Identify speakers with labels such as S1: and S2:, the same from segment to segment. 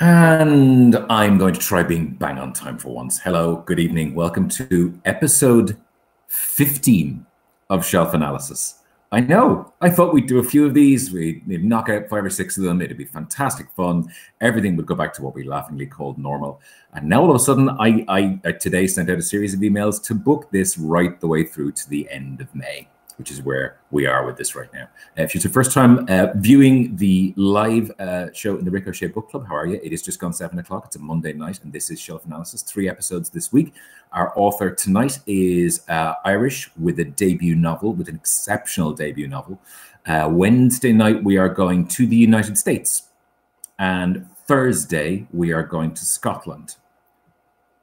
S1: And I'm going to try being bang on time for once. Hello, good evening. Welcome to episode 15 of Shelf Analysis. I know, I thought we'd do a few of these. We'd, knock out five or six of them. It'd be fantastic fun. Everything would go back to what we laughingly called normal. And now all of a sudden, I, I, I today sent out a series of emails to book this right the way through to the end of May which is where we are with this right now. Uh, if it's your first time uh, viewing the live uh, show in the Rick O'Shea Book Club, how are you? It is just gone seven o'clock. It's a Monday night, and this is Shelf Analysis. Three episodes this week. Our author tonight is uh, Irish with a debut novel, with an exceptional debut novel. Uh, Wednesday night, we are going to the United States. And Thursday, we are going to Scotland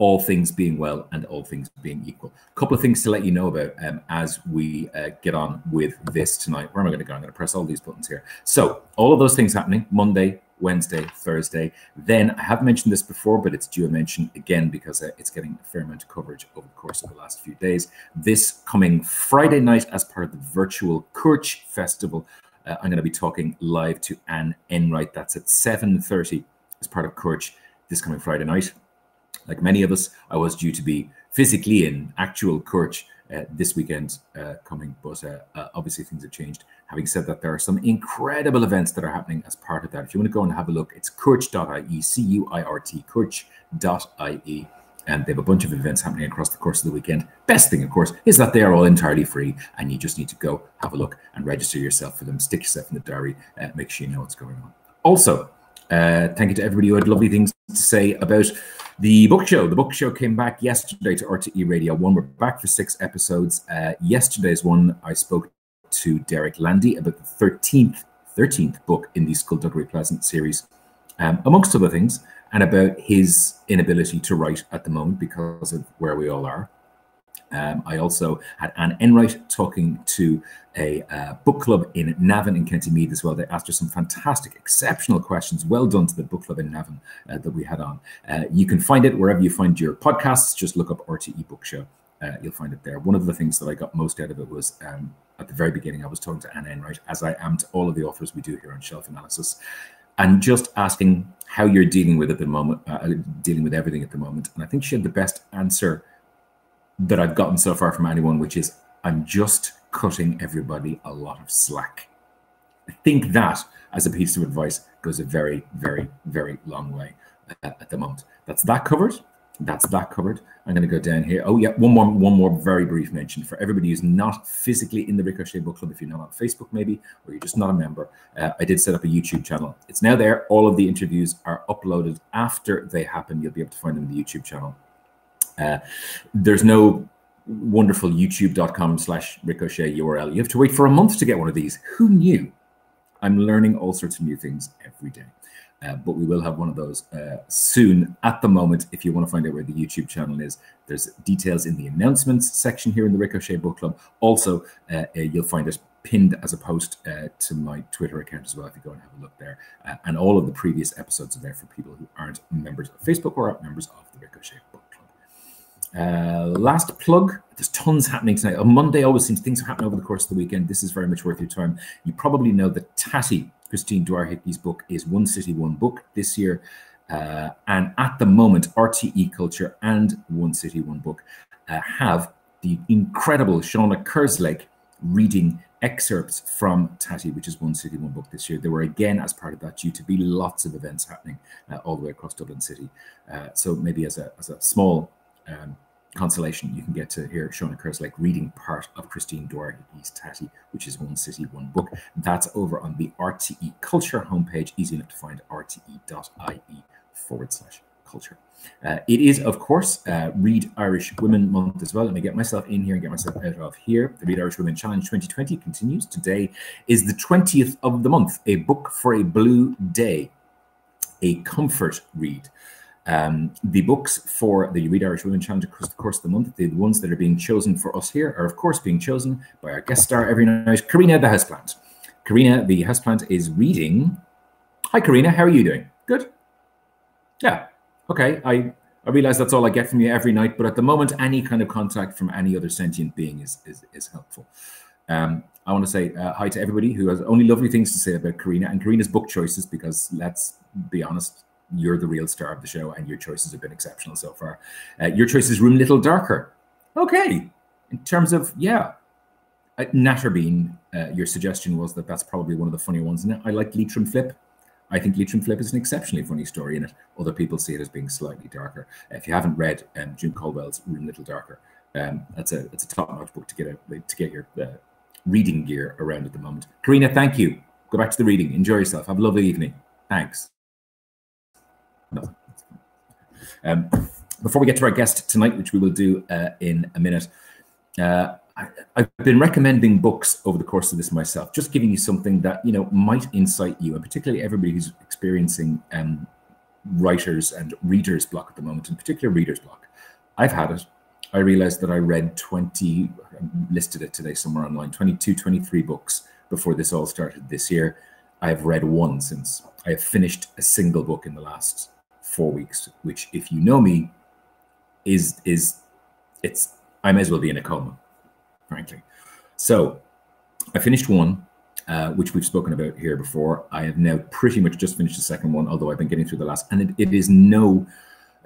S1: all things being well and all things being equal. A couple of things to let you know about um, as we uh, get on with this tonight. Where am I going to go? I'm going to press all these buttons here. So, all of those things happening Monday, Wednesday, Thursday. Then I have mentioned this before, but it's due a mention again because uh, it's getting a fair amount of coverage over the course of the last few days. This coming Friday night, as part of the virtual Cúirt Festival, uh, I'm going to be talking live to Anne Enright. That's at 7:30 as part of Cúirt this coming Friday night like many of us, I was due to be physically in actual Cúirt uh, this weekend uh, coming, but uh, uh, obviously things have changed. Having said that, there are some incredible events that are happening as part of that. If you want to go and have a look, it's cuirt.ie, C U I R T, cuirt.ie. And they have a bunch of events happening across the course of the weekend. Best thing, of course, is that they are all entirely free, and you just need to go have a look and register yourself for them. Stick yourself in the diary, uh, make sure you know what's going on. Also, uh, thank you to everybody who had lovely things to say about the book show. The book show came back yesterday to RTE Radio 1. We're back for six episodes. Uh, yesterday's one, I spoke to Derek Landy about the 13th 13th book in the Skulduggery Pleasant series, um, amongst other things, and about his inability to write at the moment because of where we all are. Um, I also had Anne Enright talking to a uh, book club in Navan in County Meath as well. They asked her some fantastic, exceptional questions. Well done to the book club in Navan uh, that we had on. Uh, you can find it wherever you find your podcasts. Just look up RTE Book Show. Uh, you'll find it there. One of the things that I got most out of it was um, at the very beginning, I was talking to Anne Enright, as I am to all of the authors we do here on Shelf Analysis, and just asking how you're dealing with it at the moment, uh, dealing with everything at the moment. And I think she had the best answer that I've gotten so far from anyone, which is I'm just cutting everybody a lot of slack. I think that, as a piece of advice, goes a very, very, very long way uh, at the moment. That's that covered. That's that covered. I'm going to go down here. Oh yeah, one more, one more very brief mention for everybody who's not physically in the Rick O'Shea Book Club. If you're not on Facebook, maybe, or you're just not a member, uh, I did set up a YouTube channel. It's now there. All of the interviews are uploaded after they happen. You'll be able to find them in the YouTube channel. Uh, there's no wonderful youtube.com slash ricochet URL. You have to wait for a month to get one of these. Who knew? I'm learning all sorts of new things every day. Uh, but we will have one of those uh, soon. At the moment, if you want to find out where the YouTube channel is, there's details in the announcements section here in the Rick O'Shea Book Club. Also, uh, uh you'll find it pinned as a post uh, to my Twitter account as well if you go and have a look there. And all of the previous episodes are there for people who aren't members of Facebook or aren't members of the Rick O'Shea Book uh, last plug. There's tons happening tonight. On Monday, always seems things are happening over the course of the weekend. This is very much worth your time. You probably know that Tatty, Christine Dwyer-Hickey's book, is One City, One Book this year. Uh, and at the moment, RTE Culture and One City, One Book uh, have the incredible Seána Kerslake reading excerpts from Tatty, which is One City, One Book this year. There were again, as part of that, due to be lots of events happening uh, all the way across Dublin City. Uh, so maybe as a, as a small um, consolation, you can get to hear Seána like reading part of Christine Dwyer-Hickey's Tatty, which is One City, One Book. That's over on the RTE Culture homepage, easy enough to find rte.ie forward slash culture. Uh, it is, of course, uh, Read Irish Women Month as well. Let me get myself in here and get myself out of here. The Read Irish Women Challenge 2020 continues. Today is the 20th of the month, a book for a blue day, a comfort read. Um, the books for the Read Irish Women Challenge across the course of the month, the ones that are being chosen for us here, are of course being chosen by our guest star every night, Karina the Houseplant. Karina the Houseplant is reading. Hi, Karina. How are you doing? Good. Yeah. Okay. I I realize that's all I get from you every night, but at the moment, any kind of contact from any other sentient being is is, is helpful. Um, I want to say uh, hi to everybody who has only lovely things to say about Karina and Karina's book choices, because let's be honest, you're the real star of the show, and your choices have been exceptional so far. Uh, your choice is Room Little Darker. Okay, in terms of yeah, uh, Natterbean, uh, your suggestion was that that's probably one of the funny ones. And I like Leitrim Flip. I think Leitrim Flip is an exceptionally funny story in it. Other people see it as being slightly darker. If you haven't read um, June Caldwell's Room Little Darker, um, that's a it's a top notch book to get a, to get your uh, reading gear around at the moment. Karina, thank you. Go back to the reading. Enjoy yourself. Have a lovely evening. Thanks. Um, before we get to our guest tonight, which we will do uh, in a minute, uh, I, have been recommending books over the course of this myself, just giving you something that you know might incite you, and particularly everybody who's experiencing um, writers and readers block at the moment, in particular readers block. I've had it. I realized that I read 20, I listed it today somewhere online, 22, 23 books before this all started this year. I have read one since. I have finished a single book in the last four weeks, which, if you know me, is is it's I may as well be in a coma, frankly. So I finished one, uh, which we've spoken about here before. I have now pretty much just finished the second one, although I've been getting through the last, and it, it is no.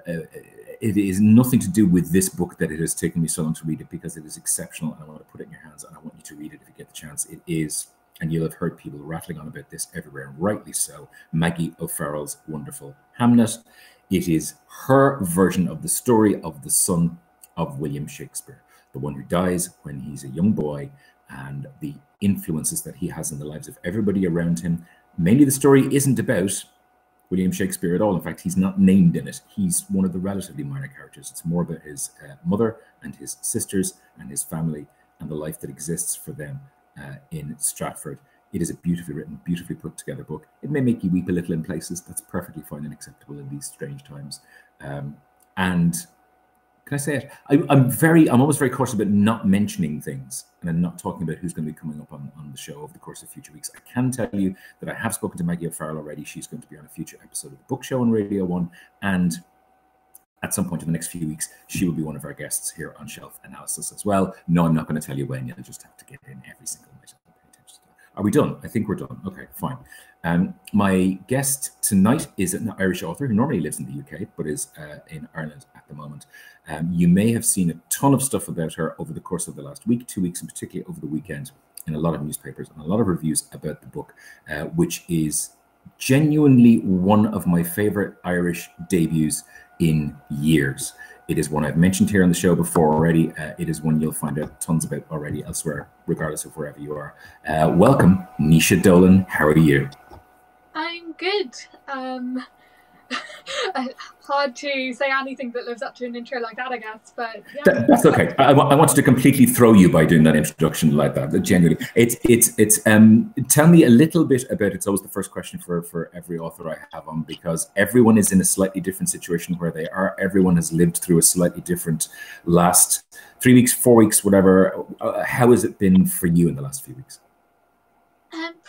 S1: Uh, it is nothing to do with this book that it has taken me so long to read it because it is exceptional and I want to put it in your hands and I want you to read it if you get the chance. It is and you'll have heard people rattling on about this everywhere, and rightly so. Maggie O'Farrell's wonderful Hamnet. It is her version of the story of the son of William Shakespeare, the one who dies when he's a young boy, and the influences that he has in the lives of everybody around him. Mainly, the story isn't about William Shakespeare at all. In fact, he's not named in it. He's one of the relatively minor characters. It's more about his uh, mother and his sisters and his family and the life that exists for them in Stratford. It is a beautifully written, beautifully put together book. It may make you weep a little in places. That's perfectly fine and acceptable in these strange times. Um, and can I say it? I, am very, I'm always very cautious about not mentioning things and I'm not talking about who's going to be coming up on, on the show over the course of future weeks. I can tell you that I have spoken to Maggie O'Farrell already. She's going to be on a future episode of the book show on Radio One. And at some point in the next few weeks, she will be one of our guests here on Shelf Analysis as well. No, I'm not going to tell you when. You'll just have to get in every single night. Are we done? I think we're done. Okay, fine. Um, my guest tonight is an Irish author who normally lives in the UK but is uh, in Ireland at the moment. Um, you may have seen a ton of stuff about her over the course of the last week, two weeks, and particularly over the weekend in a lot of newspapers and a lot of reviews about the book, uh, which is genuinely one of my favorite Irish debuts in years. It is one I've mentioned here on the show before already. Uh, it is one you'll find out tons about already elsewhere, regardless of wherever you are. Uh, welcome, Naoise Dolan. How are you?
S2: I'm good. Um, hard to say anything that lives up to an intro like that, I guess. But yeah.
S1: that, that's okay. I, I, wanted to completely throw you by doing that introduction like that. Genuinely, it's it's it's. Um, tell me a little bit about. It's always the first question for for every author I have on because everyone is in a slightly different situation where they are. Everyone has lived through a slightly different last three weeks, four weeks, whatever. Uh, how has it been for you in the last few weeks?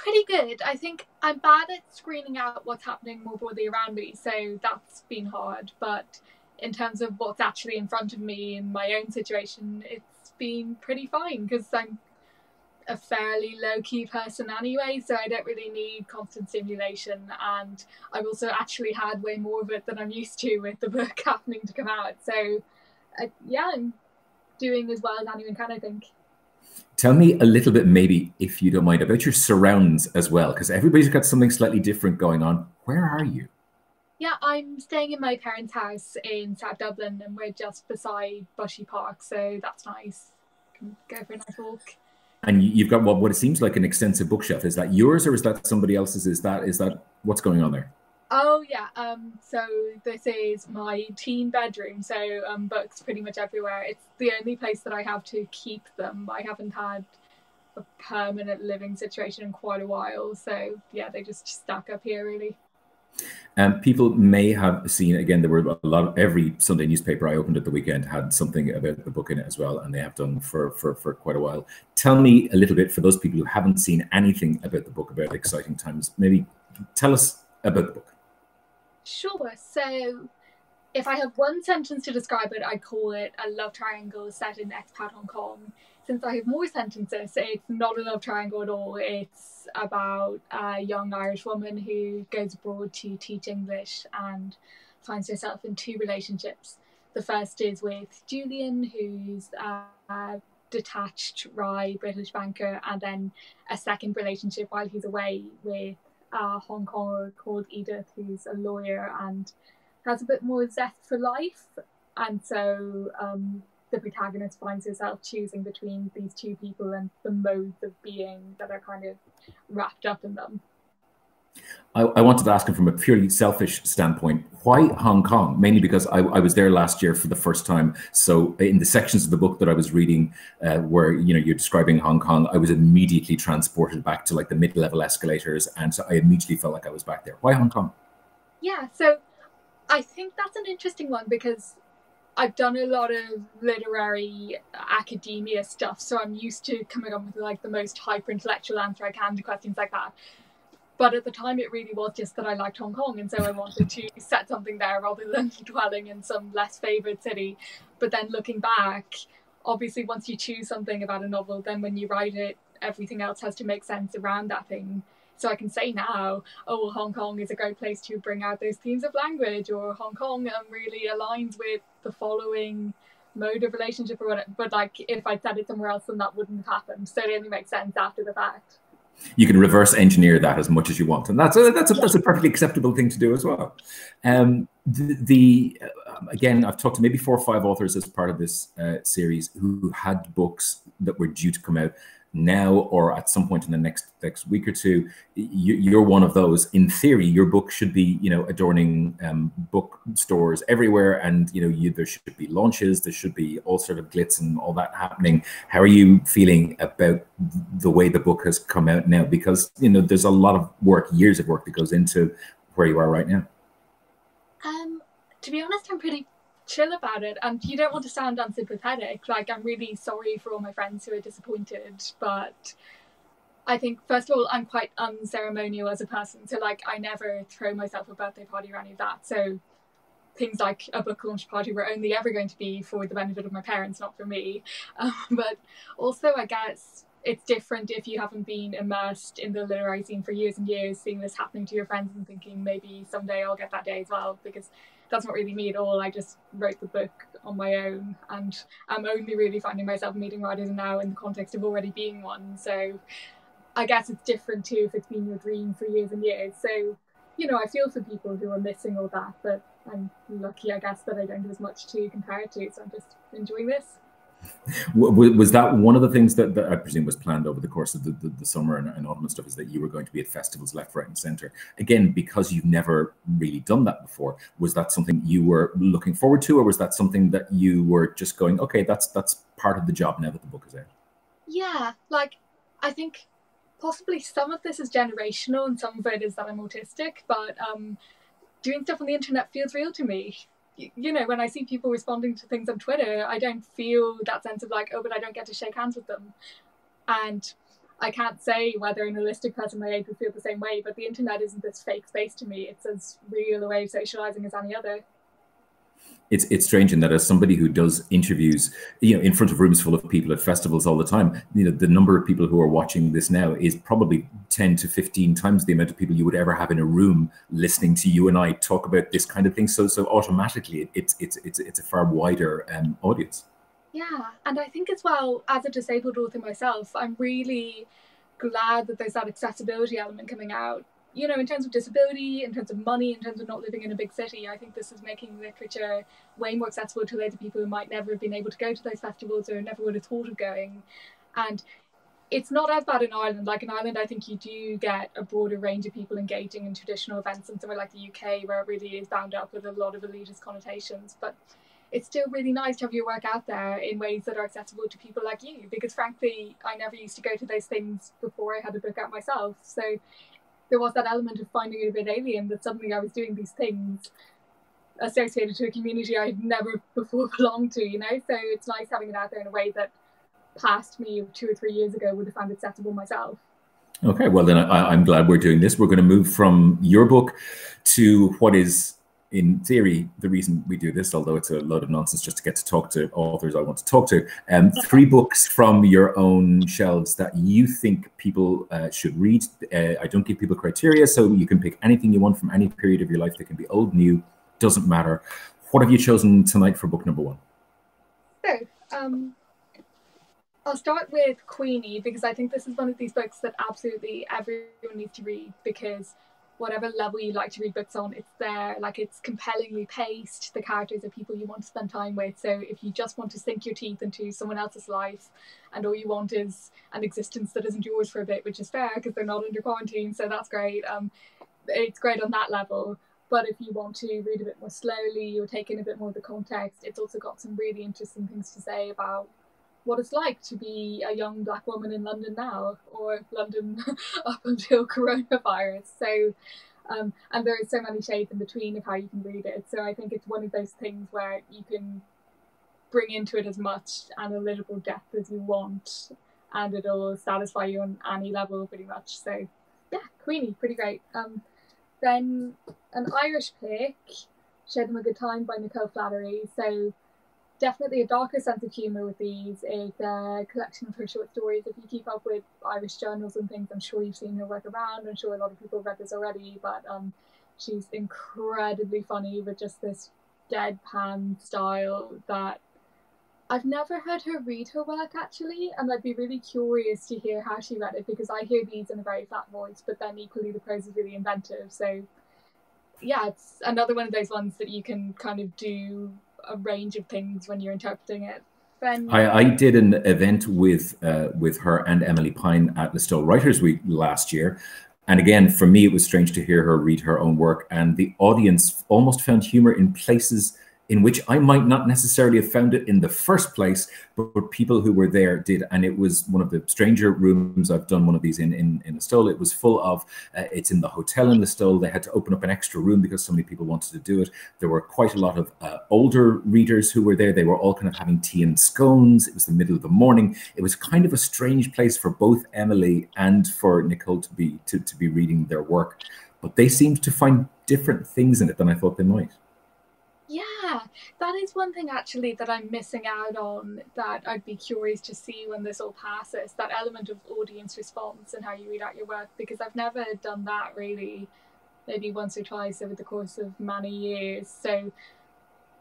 S2: Pretty good. I think I'm bad at screening out what's happening more broadly around me, so that's been hard. But in terms of what's actually in front of me in my own situation, it's been pretty fine because I'm a fairly low key person anyway, so I don't really need constant stimulation. And I've also actually had way more of it than I'm used to with the book happening to come out. So, uh, yeah, I'm doing as well as anyone can, I think.
S1: Tell me a little bit, maybe, if you don't mind, about your surrounds as well, because everybody's got something slightly different going on. Where are you?
S2: Yeah, I'm staying in my parents' house in South Dublin, and we're just beside Bushy Park, so that's nice. Can go for a nice walk.
S1: And you've got what what it seems like an extensive bookshelf. Is that yours, or is that somebody else's? Is that is that what's going on there?
S2: Oh yeah. Um. So this is my teen bedroom. So um, books pretty much everywhere. It's the only place that I have to keep them. I haven't had a permanent living situation in quite a while. So yeah, they just stack up here really.
S1: Um, people may have seen again. There were a lot. Of, every Sunday newspaper I opened at the weekend had something about the book in it as well, and they have done for for for quite a while. Tell me a little bit for those people who haven't seen anything about the book about exciting times. Maybe tell us about the book.
S2: Sure. So if I have one sentence to describe it, I call it a love triangle set in expat Hong Kong. Since I have more sentences, it's not a love triangle at all. It's about a young Irish woman who goes abroad to teach English and finds herself in two relationships. The first is with Julian, who's a detached wry British banker, and then a second relationship while he's away with a Hong Konger called Edith, who's a lawyer and has a bit more zest for life, and so um, the protagonist finds herself choosing between these two people and the modes of being that are kind of wrapped up in them.
S1: I, I, wanted to ask him from a purely selfish standpoint, why Hong Kong? Mainly because I, I, was there last year for the first time. So in the sections of the book that I was reading, uh, where you know you're describing Hong Kong, I was immediately transported back to like the mid-level escalators, and so I immediately felt like I was back there. Why Hong Kong?
S2: Yeah, so I think that's an interesting one because I've done a lot of literary academia stuff, so I'm used to coming up with like the most hyper intellectual answer I can to questions like that. But at the time, it really was just that I liked Hong Kong, and so I wanted to set something there rather than dwelling in some less favoured city. But then looking back, obviously, once you choose something about a novel, then when you write it, everything else has to make sense around that thing. So I can say now, oh, Hong Kong is a great place to bring out those themes of language, or Hong Kong um, really aligns with the following mode of relationship or whatever. But like, if I'd said it somewhere else, then that wouldn't have happened. So it only makes sense after the fact.
S1: You can reverse engineer that as much as you want, and that's a, that's a, that's a perfectly acceptable thing to do as well. Um, the, the uh, again, I've talked to maybe four or five authors as part of this uh, series who had books that were due to come out now or at some point in the next next week or two you, are one of those. In theory your book should be you know adorning um, book stores everywhere and you know you, there should be launches there should be all sort of glitz and all that happening. How are you feeling about the way the book has come out now? Because you know there's a lot of work years of work that goes into where you are right now.
S2: Um to be honest i'm pretty chill about it. And you don't want to sound unsympathetic. Like, I'm really sorry for all my friends who are disappointed, but I think, first of all, I'm quite unceremonial as a person. So, like, I never throw myself a birthday party or any of that. So, things like a book launch party were only ever going to be for the benefit of my parents, not for me. Um, but also, I guess it's different if you haven't been immersed in the literary scene for years and years, seeing this happening to your friends and thinking maybe someday I'll get that day as well. Because that's not really me at all. I just wrote the book on my own, and I'm only really finding myself meeting writers now in the context of already being one. So I guess it's different too if it's been your dream for years and years. So you know, I feel for people who are missing all that, but I'm lucky, I guess, that I don't have as much to compare it to. So I'm just enjoying this
S1: was that one of the things that, that, I presume was planned over the course of the, the, the summer and, and, autumn and stuff is that you were going to be at festivals left, right, and center? Again, because you've never really done that before, was that something you were looking forward to, or was that something that you were just going, okay, that's that's part of the job now that the book is out?
S2: Yeah, like I think possibly some of this is generational and some of it is that I'm autistic, but um, doing stuff on the internet feels real to me you know, when I see people responding to things on Twitter, I don't feel that sense of like, oh, but I don't get to shake hands with them. And I can't say whether an holistic person my age would feel the same way, but the internet isn't this fake space to me. It's as real a way of socializing as any other
S1: it's it's strange in that as somebody who does interviews, you know, in front of rooms full of people at festivals all the time, you know, the number of people who are watching this now is probably ten to fifteen times the amount of people you would ever have in a room listening to you and I talk about this kind of thing. So so automatically, it's it's it's it's a far wider um, audience.
S2: Yeah, and I think as well as a disabled author myself, I'm really glad that there's that accessibility element coming out you know, in terms of disability, in terms of money, in terms of not living in a big city, I think this is making literature way more accessible to loads of people who might never have been able to go to those festivals or never would have thought of going. And it's not as bad in Ireland. Like in Ireland, I think you do get a broader range of people engaging in traditional events than somewhere like the UK, where it really is bound up with a lot of elitist connotations. But it's still really nice to have your work out there in ways that are accessible to people like you. Because frankly, I never used to go to those things before I had a book out myself. So there was that element of finding it a bit alien that suddenly I was doing these things associated to a community I'd never before belonged to, you know? So it's nice having it out there in a way that past me two or three years ago would have found accessible myself.
S1: Okay, well then I, am glad we're doing this. We're going to move from your book to what is in theory, the reason we do this, although it's a load of nonsense just to get to talk to authors I want to talk to, um, three books from your own shelves that you think people uh, should read. Uh, I don't give people criteria, so you can pick anything you want from any period of your life. They can be old, new, doesn't matter. What have you chosen tonight for book number one?
S2: So, um, I'll start with Queenie because I think this is one of these books that absolutely everyone needs to read because whatever level you like to read books on, it's there. Like it's compellingly paced. The characters are people you want to spend time with. So if you just want to sink your teeth into someone else's life, and all you want is an existence that isn't yours for a bit, which is fair because they're not under quarantine, so that's great. Um, it's great on that level. But if you want to read a bit more slowly or take in a bit more of the context, it's also got some really interesting things to say about what it's like to be a young black woman in London now, or London up until coronavirus. So, um, and there is so many shades in between of how you can read it. So I think it's one of those things where you can bring into it as much analytical depth as you want, and it'll satisfy you on any level pretty much. So, yeah, Queenie, pretty great. Um, then an Irish pick, Show Them a Good Time by Nicole Flattery. So definitely a darker sense of humour with these. It's a collection of her short stories. If you keep up with Irish journals and things, I'm sure you've seen her work around. I'm sure a lot of people have read this already, but um, she's incredibly funny with just this deadpan style that I've never heard her read her work actually, and I'd be really curious to hear how she read it because I hear these in a very flat voice, but then equally the prose is really inventive. So, yeah, it's another one of those ones that you can kind of do a range of things when you're interpreting it. Ben,
S1: I, I did an event with uh, with her and Emilie Pine at the Stowe Writers Week last year, and again, for me, it was strange to hear her read her own work, and the audience almost found humor in places in which I might not necessarily have found it in the first place, but, but, people who were there did. And it was one of the stranger rooms I've done one of these in in, in Listowel. It was full of, uh, it's in the hotel in Listowel. They had to open up an extra room because so many people wanted to do it. There were quite a lot of uh, older readers who were there. They were all kind of having tea and scones. It was the middle of the morning. It was kind of a strange place for both Emilie and for Nicole to be to, to be reading their work. But they seemed to find different things in it than I thought they might.
S2: Yeah, that is one thing actually that I'm missing out on that I'd be curious to see when this all passes that element of audience response and how you read out your work because I've never done that really, maybe once or twice over the course of many years. So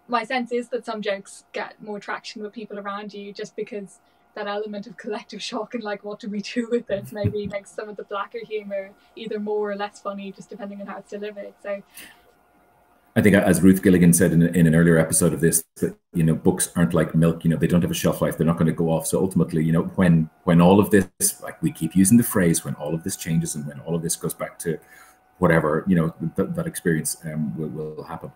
S2: my sense is that some jokes get more traction with people around you just because that element of collective shock and like what do we do with this maybe makes some of the blacker humor either more or less funny just depending on how it's delivered. So
S1: I think, as Ruth Gilligan said in, in an earlier episode of this, that you know books aren't like milk. You know they don't have a shelf life. They're not going to go off. So ultimately, you know when when all of this, like we keep using the phrase, when all of this changes and when all of this goes back to whatever, you know th- that experience um, will, will happen.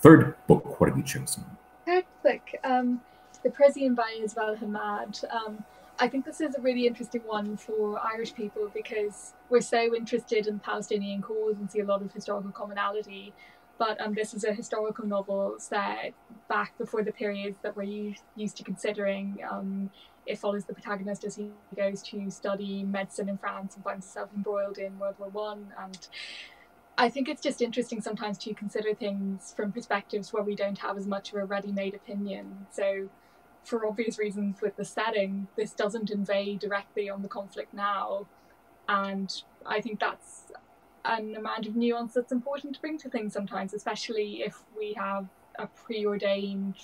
S1: Third book, what have you chosen?
S2: Third book, um, The Parisian by Isabella Hammad. Um, I think this is a really interesting one for Irish people because we're so interested in Palestinian cause and see a lot of historical commonality but um, this is a historical novel set back before the periods that we're used, used to considering. Um, it follows the protagonist as he goes to study medicine in France and finds himself embroiled in World War One. And I think it's just interesting sometimes to consider things from perspectives where we don't have as much of a ready-made opinion. So, for obvious reasons, with the setting, this doesn't invade directly on the conflict now, and I think that's an amount of nuance that's important to bring to things sometimes, especially if we have a preordained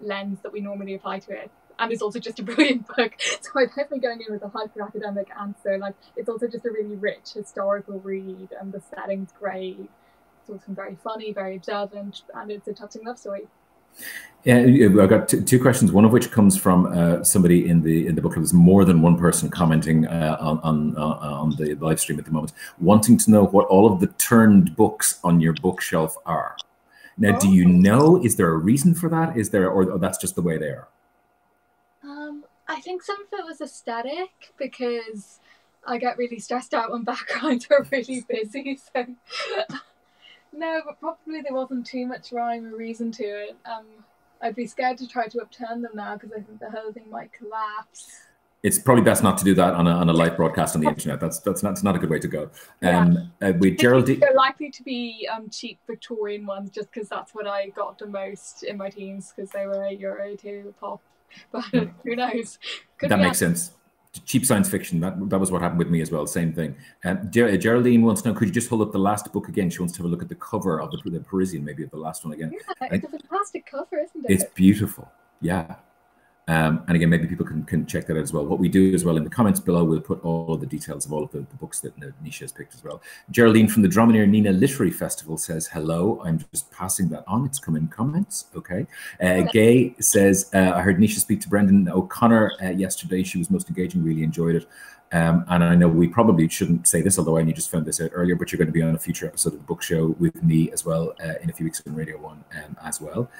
S2: lens that we normally apply to it. And it's also just a brilliant book. So I'm definitely going in with a hyper academic answer. Like it's also just a really rich historical read and the setting's great. It's also very funny, very observant, and it's a touching love story.
S1: Yeah, I've got two questions. One of which comes from uh, somebody in the in the book. There's more than one person commenting uh, on on, uh, on the live stream at the moment, wanting to know what all of the turned books on your bookshelf are. Now, oh. do you oh. know? Is there a reason for that? Is there, or, or that's just the way they are?
S2: Um, I think some of it was aesthetic because I get really stressed out when backgrounds are really busy. So no, but probably there wasn't too much rhyme or reason to it. Um, I'd be scared to try to upturn them now because I think the whole thing might collapse.
S1: it's probably best not to do that on a, on a live broadcast on the internet. That's that's not, that's not a good way to go. Um, yeah. uh, with Geraldine,
S2: they're likely to be um, cheap Victorian ones, just because that's what I got the most in my teens, because they were a euro to pop. But who knows?
S1: Could that makes sense. Cheap science fiction. That that was what happened with me as well. Same thing. Um, Ger- Geraldine wants to know: Could you just hold up the last book again? She wants to have a look at the cover of the, the Parisian, maybe of the last one again.
S2: Yeah, it's a fantastic cover, isn't it?
S1: It's beautiful. Yeah, um, and again, maybe people can, can check that out as well. What we do as well in the comments below, we'll put all of the details of all of the, the books that Naoise has picked as well. Geraldine from the Dromineer Nenagh Literary Festival says, hello. I'm just passing that on. It's come in comments. Okay. Uh, Gay says, uh, I heard Naoise speak to Brendan O'Connor uh, yesterday. She was most engaging, really enjoyed it. Um, and I know we probably shouldn't say this, although I only just found this out earlier, but you're going to be on a future episode of the book show with me as well uh, in a few weeks on Radio 1 um, as well.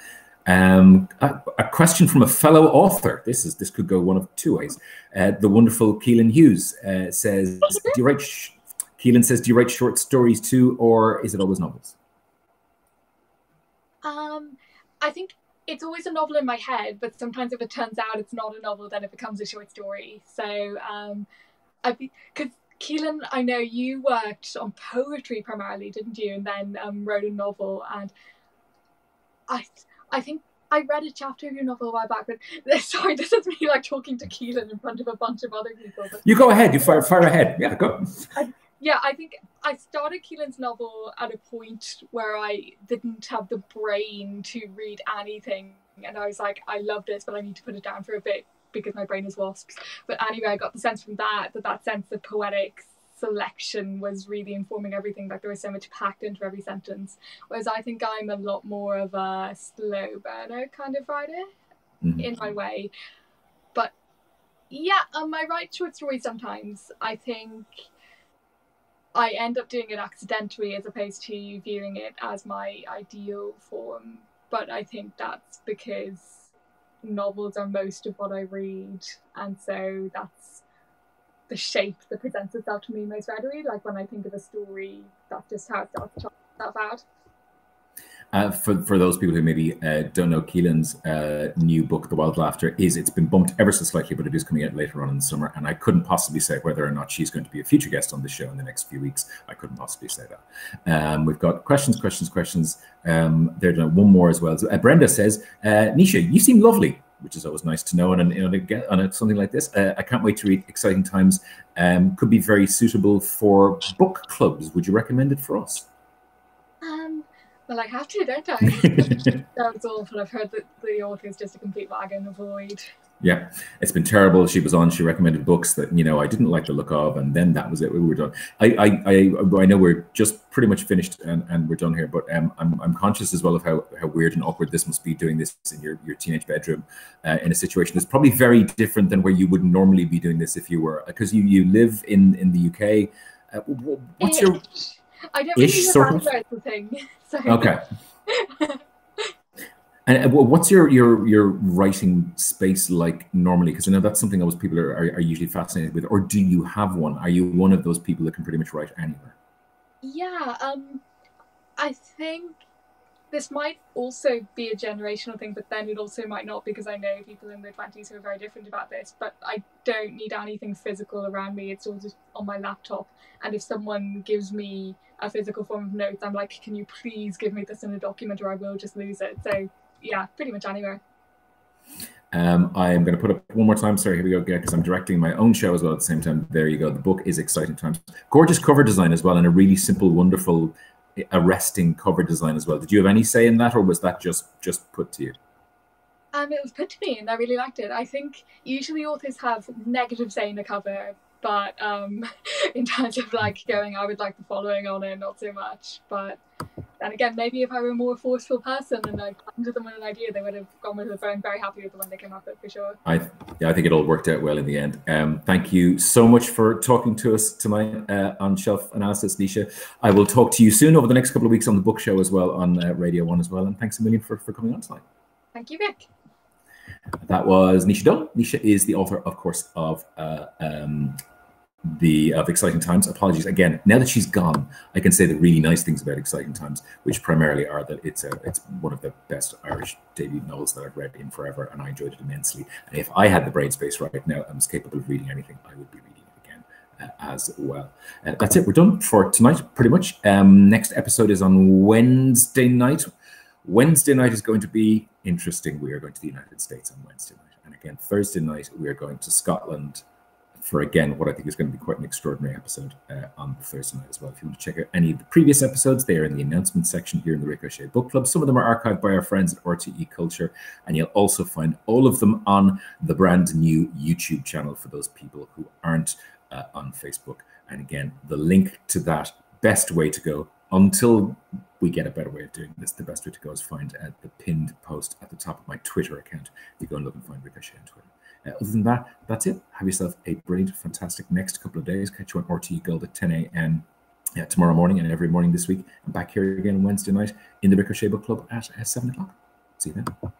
S1: Um, a, a, question from a fellow author. This is this could go one of two ways. Uh, the wonderful Caoilinn Hughes uh, says, "Do you write?" Sh- Caoilinn says, "Do you write short stories too, or is it always novels?"
S2: Um, I think it's always a novel in my head, but sometimes if it turns out it's not a novel, then it becomes a short story. So, um, I because Caoilinn, I know you worked on poetry primarily, didn't you? And then um, wrote a novel, and I I think I read a chapter of your novel a while back, but sorry, this is me like talking to Caoilinn in front of a bunch of other people.
S1: You go ahead. You fire, fire ahead. Yeah, go.
S2: I, yeah, I think I started Caoilinn's novel at a point where I didn't have the brain to read anything, and I was like, I love this, but I need to put it down for a bit because my brain is wasps. But anyway, I got the sense from that that that sense of poetics selection was really informing everything. Like there was so much packed into every sentence. Whereas I think I'm a lot more of a slow burner kind of writer mm-hmm. in my way. But yeah, um, I write short stories sometimes. I think I end up doing it accidentally as opposed to viewing it as my ideal form. But I think that's because novels are most of what I read, and so that's the shape that presents itself to me most readily. Like when I think of a story, that's just how it starts to itself out.
S1: Uh, for for those people who maybe uh, don't know, Caoilinn's uh, new book, The Wild Laughter, is it's been bumped ever so slightly, but it is coming out later on in the summer. And I couldn't possibly say whether or not she's going to be a future guest on the show in the next few weeks. I couldn't possibly say that. Um, we've got questions, questions, questions. Um, there's one more as well. Uh, Brenda says, uh, Naoise, you seem lovely which is always nice to know. And you know, on a, something like this, uh, I can't wait to read Exciting Times. Um, could be very suitable for book clubs. Would you recommend it for us?
S2: Um, well, I have to, don't I? that was awful. I've heard that the author is just a complete wagon of void
S1: yeah, it's been terrible. She was on. She recommended books that you know I didn't like the look of, and then that was it. We were done. I I I, I know we're just pretty much finished and, and we're done here. But um, I'm I'm conscious as well of how, how weird and awkward this must be doing this in your, your teenage bedroom, uh, in a situation that's probably very different than where you would normally be doing this if you were because you you live in in the UK. Uh, what's your
S2: I don't ish sort of thing. So.
S1: Okay. And what's your your your writing space like normally? Because I know that's something else people are, are, usually fascinated with. Or do you have one? Are you one of those people that can pretty much write anywhere?
S2: Yeah, um, I think this might also be a generational thing, but then it also might not because I know people in their twenties who are very different about this. But I don't need anything physical around me; it's all just on my laptop. And if someone gives me a physical form of notes, I'm like, "Can you please give me this in a document, or I will just lose it." So yeah, pretty much anywhere.
S1: Um, I am going to put up one more time. Sorry, here we go again because I'm directing my own show as well at the same time. There you go. The book is exciting times. Gorgeous cover design as well, and a really simple, wonderful, arresting cover design as well. Did you have any say in that, or was that just just put to you?
S2: Um, it was put to me, and I really liked it. I think usually authors have negative say in the cover, but um, in terms of like going, I would like the following on it, not so much. But and again, maybe if I were a more forceful person and I came to them with an idea, they would have gone with it. I'm very happy with the one they came up with for sure.
S1: I yeah, I think it all worked out well in the end. Um, thank you so much for talking to us tonight uh, on Shelf Analysis, Naoise. I will talk to you soon over the next couple of weeks on the book show as well on uh, Radio One as well. And thanks a million for for coming on tonight.
S2: Thank you, Rick.
S1: That was Naoise Dunn. Naoise is the author, of course, of uh, um, the of exciting times. Apologies again. Now that she's gone, I can say the really nice things about exciting times, which primarily are that it's a it's one of the best Irish debut novels that I've read in forever, and I enjoyed it immensely. And if I had the brain space right now and was capable of reading anything, I would be reading it again uh, as well. Uh, that's it. We're done for tonight, pretty much. Um, next episode is on Wednesday night. Wednesday night is going to be interesting. We are going to the United States on Wednesday night, and again Thursday night we are going to Scotland for again what I think is going to be quite an extraordinary episode uh, on Thursday night as well. If you want to check out any of the previous episodes, they are in the announcement section here in the Rick O'Shea Book Club. Some of them are archived by our friends at RTE Culture, and you'll also find all of them on the brand new YouTube channel for those people who aren't uh, on Facebook. And again, the link to that best way to go until we get a better way of doing this. The best way to go is find uh, the pinned post at the top of my Twitter account. You go and look and find Rick O'Shea on Twitter. Uh, other than that, that's it. Have yourself a brilliant, fantastic next couple of days. Catch you on RTE Gold at 10 a.m. Yeah, tomorrow morning and every morning this week. And back here again Wednesday night in the Rick O'Shea Book Club at, at 7 o'clock. See you then.